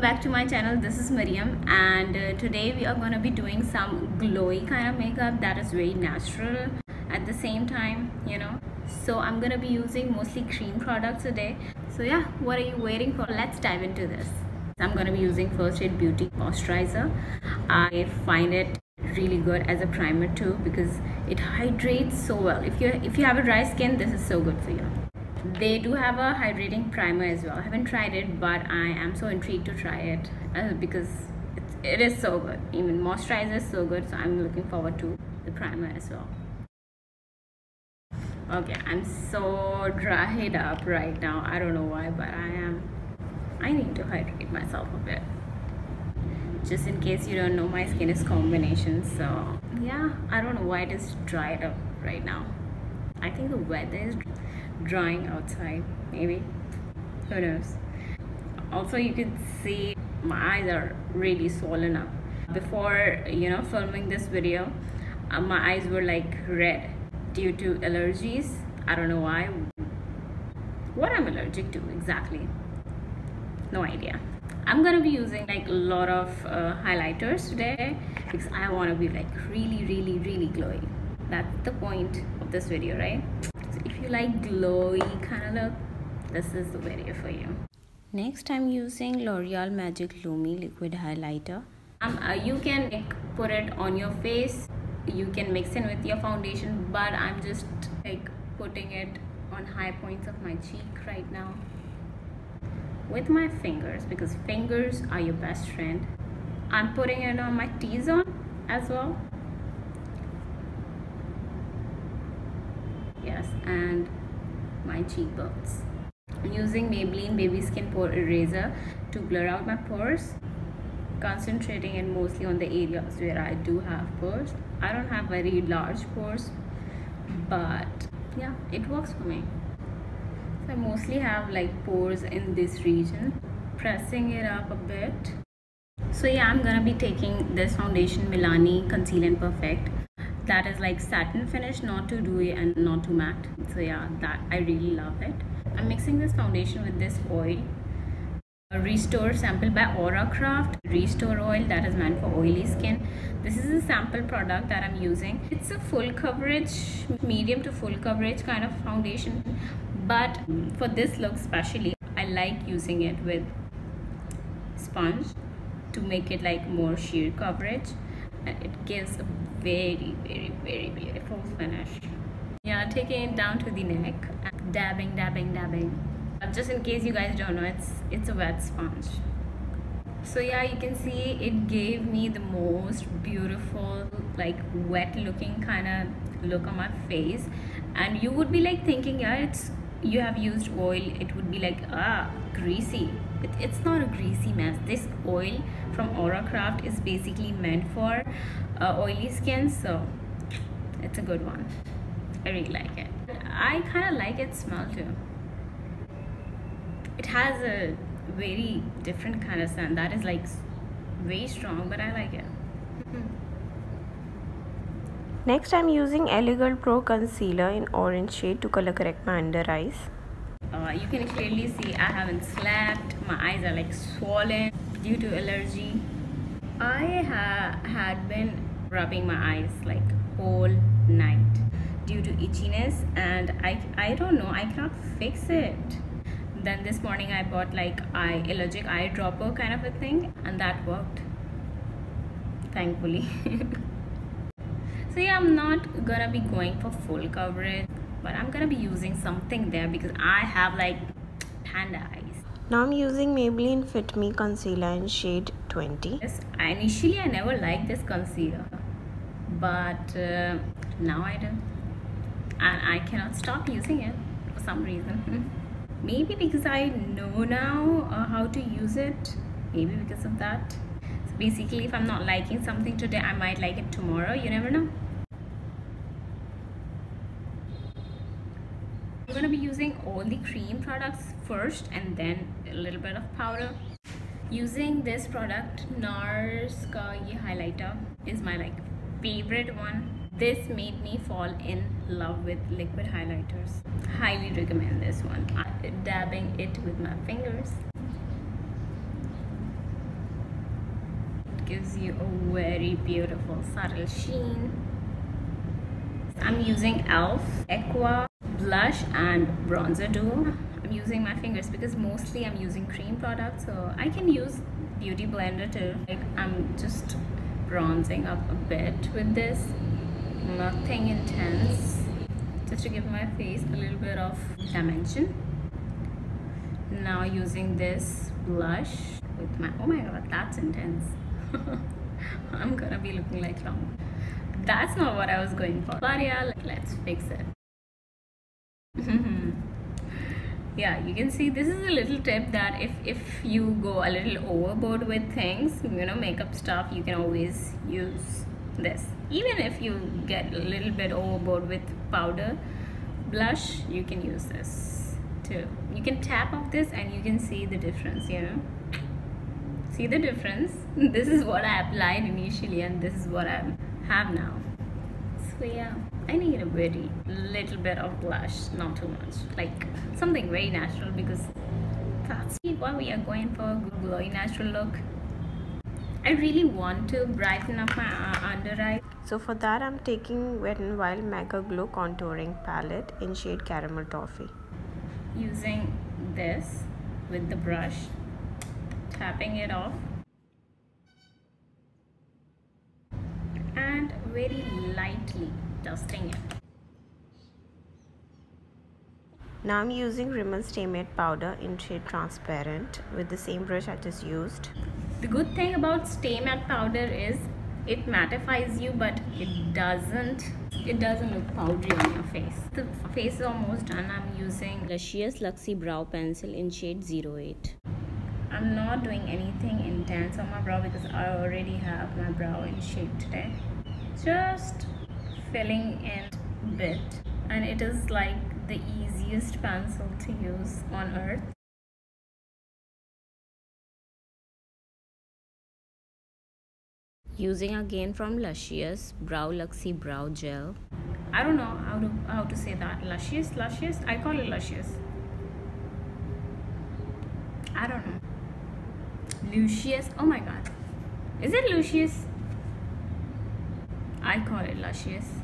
welcome back to my channel. This is Mariam and uh, today we are going to be doing some glowy kind of makeup that is very natural at the same time you know. So I'm gonna be using mostly cream products today. So yeah what are you waiting for? Let's dive into this. I'm gonna be using First Aid Beauty moisturizer. I find it really good as a primer too because it hydrates so well. If you if you have a dry skin this is so good for you they do have a hydrating primer as well. I haven't tried it but i am so intrigued to try it uh, because it's, it is so good. Even moisturizer is so good so i'm looking forward to the primer as well. Okay i'm so dried up right now. I don't know why but i am i need to hydrate myself a bit. Just in case you don't know my skin is combination so yeah i don't know why it is dried up right now. I think the weather is drying outside maybe. Who knows? Also you can see my eyes are really swollen up. Before you know filming this video uh, my eyes were like red due to allergies. I don't know why. What i'm allergic to exactly. No idea. I'm gonna be using like a lot of uh, highlighters today because i want to be like really really really glowy that's the point of this video right like glowy kind of look. This is the video for you. Next i'm using l'oreal magic lumi liquid highlighter. Um, uh, you can like, put it on your face. You can mix in with your foundation but i'm just like putting it on high points of my cheek right now. With my fingers because fingers are your best friend. I'm putting it on my t-zone as well yes and my cheekbones I'm using Maybelline baby skin pore eraser to blur out my pores concentrating it mostly on the areas where I do have pores. I don't have very large pores but yeah it works for me. So I mostly have like pores in this region pressing it up a bit. So yeah I'm gonna be taking this foundation Milani Conceal and Perfect that is like satin finish not too dewy and not too matte. So yeah that i really love it. I'm mixing this foundation with this oil. A restore sample by auracraft restore oil that is meant for oily skin. This is a sample product that i'm using. It's a full coverage medium to full coverage kind of foundation but for this look especially i like using it with sponge to make it like more sheer coverage. It gives a very very very beautiful finish. Yeah taking it down to the neck. Dabbing dabbing dabbing. Uh, just in case you guys don't know it's it's a wet sponge. So yeah you can see it gave me the most beautiful like wet looking kind of look on my face. And you would be like thinking yeah it's you have used oil. It would be like ah greasy. It, it's not a greasy mess. This oil from auracraft is basically meant for uh, oily skin so it's a good one i really like it i kind of like its smell too it has a very different kind of scent that is like very strong but i like it Next I'm using L.A. Girl Pro Concealer in orange shade to color correct my under eyes. Uh, you can clearly see I haven't slept. My eyes are like swollen due to allergy. I ha had been rubbing my eyes like whole night due to itchiness and I, I don't know, I cannot fix it. Then this morning I bought like eye allergic eye dropper kind of a thing and that worked. Thankfully. so yeah i'm not gonna be going for full coverage but i'm gonna be using something there because i have like panda eyes now i'm using maybelline fit me concealer in shade 20 yes initially i never liked this concealer but uh, now i do. And i cannot stop using it for some reason. Maybe because i know now uh, how to use it. Maybe because of that. Basically if i'm not liking something today i might like it tomorrow. You never know. I'm going to be using all the cream products first and then a little bit of powder. Using this product nars ka ye highlighter is my like favorite one. This made me fall in love with liquid highlighters. Highly recommend this one. I'm dabbing it with my fingers. It gives you a very beautiful subtle sheen. I'm using e.l.f. Aqua blush and bronzer duo. I'm using my fingers because mostly I'm using cream products so I can use beauty blender too. Like I'm just bronzing up a bit with this. Nothing intense. Just to give my face a little bit of dimension. Now using this blush with my oh my god that's intense. I'm gonna be looking like clown that's not what I was going for. But yeah let's fix it yeah you can see this is a little tip that if if you go a little overboard with things you know makeup stuff you can always use this. Even if you get a little bit overboard with powder blush you can use this too. You can tap off this and you can see the difference you know. See the difference? This is what I applied initially and this is what I have now. So yeah I need a very little bit of blush not too much like something very natural because that's what we are going for a good glowy natural look I really want to brighten up my uh, under eye. So for that I'm taking Wet n Wild Mega Glow Contouring Palette in shade Caramel Toffee. Using this with the brush, tapping it off. And very lightly dusting it. Now I'm using Rimmel Stay Matte Powder in shade Transparent with the same brush I just used. The good thing about Stay Matte powder is it mattifies you but it doesn't it doesn't look powdery on your face. The face is almost done. I'm using Luscious Luxie Brow Pencil in shade 08. I'm not doing anything intense on my brow because I already have my brow in shape today. Just filling in bit and it is like the easiest pencil to use on earth. using again from Luscious Brow Luxie Brow Gel. I don't know how to how to say that. Luscious, luscious. I call it luscious. I don't know. Lucius. Oh my god. Is it Lucius? I call it luscious.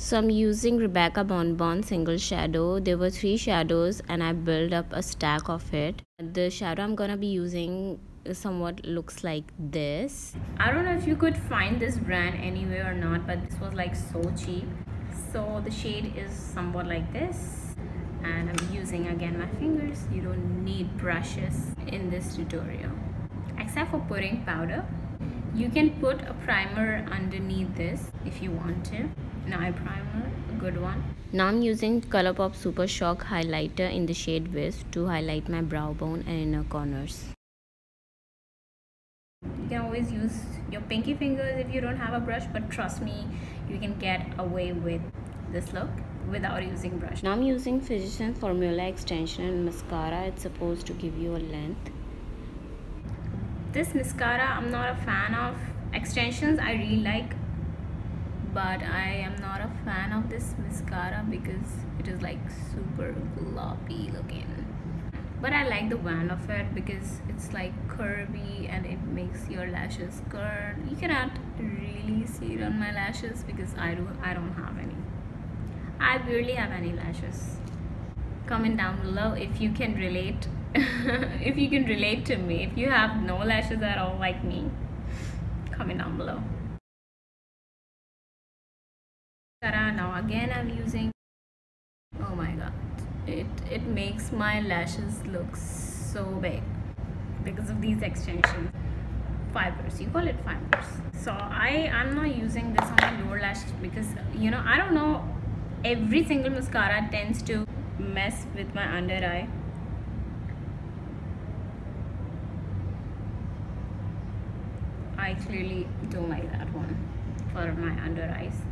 So I'm using Rebecca Bonbon single shadow. There were three shadows and I built up a stack of it. The shadow I'm gonna be using somewhat looks like this. I don't know if you could find this brand anywhere or not but this was like so cheap. So the shade is somewhat like this. And i'm using again my fingers. You don't need brushes in this tutorial. Except for putting powder. You can put a primer underneath this if you want to an eye primer a good one. Now i'm using colourpop super shock highlighter in the shade wisp to highlight my brow bone and inner corners. You can always use your pinky fingers if you don't have a brush but trust me you can get away with this look without using brush. Now i'm using physician formula extension and mascara. It's supposed to give you a length. This mascara i'm not a fan of extensions. I really like but i am not a fan of this mascara because it is like super gloppy looking. But I like the wand of it because it's like curvy and it makes your lashes curl. You cannot really see it on my lashes because I do I don't have any. I barely have any lashes. Comment down below if you can relate if you can relate to me. If you have no lashes at all like me comment down below now again I'm using. Oh my god. It it makes my lashes look so big because of these extensions fibers. You call it fibers. So i i'm not using this on my lower lashes because you know i don't know. Every single mascara tends to mess with my under eye. I clearly don't like that one for my under eyes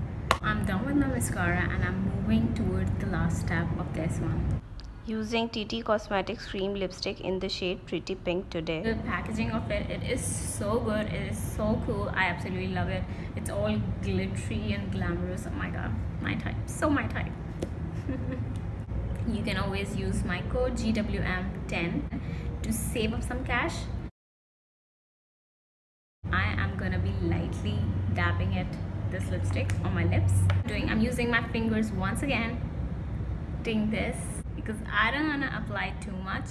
I'm done with my mascara and I'm moving towards the last step of this one. Using TT Cosmetics Cream Lipstick in the shade Pretty Pink today. The packaging of it, it is so good. It is so cool. I absolutely love it. It's all glittery and glamorous. Oh my god, my type. So my type. you can always use my code GWM10 to save up some cash I am gonna be lightly dabbing it this lipstick on my lips. Doing I'm using my fingers once again. Doing this because I don't want to apply too much.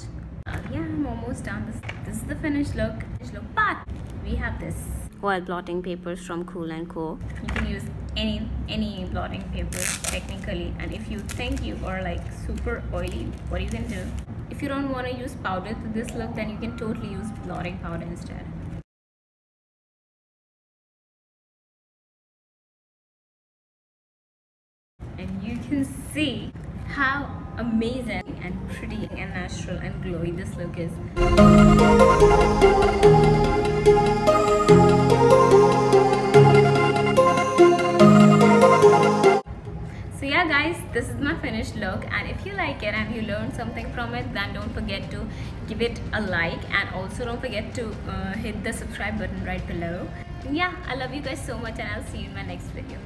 Uh, yeah I'm almost done. This this is the finished look. Finished look but we have this. Oil blotting papers from Cool and Cool. You can use any any blotting paper technically. And if you think you are like super oily what you can do if you don't want to use powder to this look then you can totally use blotting powder instead see how amazing and pretty and natural and glowy this look is. So yeah guys this is my finished look. And if you like it and you learned something from it then don't forget to give it a like. And also don't forget to uh, hit the subscribe button right below. Yeah i love you guys so much and i'll see you in my next video.